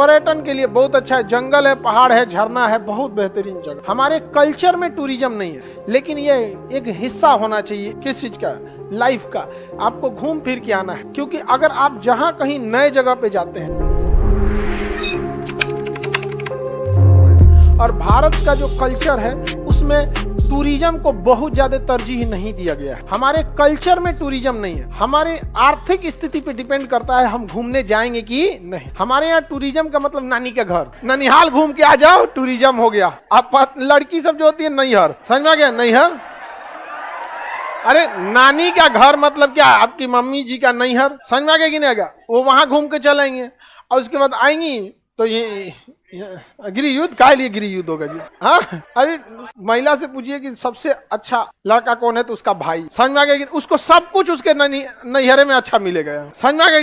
पर्यटन के लिए बहुत अच्छा है। जंगल है, पहाड़ है, झरना है, बहुत बेहतरीन जगह। हमारे कल्चर में टूरिज़्म नहीं है, लेकिन ये एक हिस्सा होना चाहिए किस चीज़ का? लाइफ का। आपको घूम फिर के आना है, क्योंकि अगर आप जहाँ कहीं नए जगह पे जाते हैं, और भारत का जो कल्चर है, उसमें टूरिज़्म को बहुत ज़्यादा तरजीह नहीं दिया गया है। हमारे कल्चर में टूरिज़्म नहीं है। हमारे आर्थिक स्थिति पे डिपेंड करता है हम घूमने जाएँगे कि नहीं। हमारे यहाँ टूरिज़्म का मतलब नानी के घर। ननिहाल घूम के आ जाओ, टूरिज़्म हो गया। अब लड़की सब जो होती है, नैहर। समझ में आ गया? नैहर? अरे, नानी का घर मतलब क्या? आपकी मम्मी जी का नैहर। समझ में आ गया कि नहीं आ गया? वो वहाँ घूम के चलेंगे। और उसके बाद आएँगी तो ये गृह युद्ध का लिए गृह युद्ध होगा जी? हाँ? अरे, महिला से पूछिए कि सबसे अच्छा लड़का कौन है तो उसका भाई। समझ में आ गया उसको सब कुछ उसके नैहरे में अच्छा मिलेगा। समझ में आ गया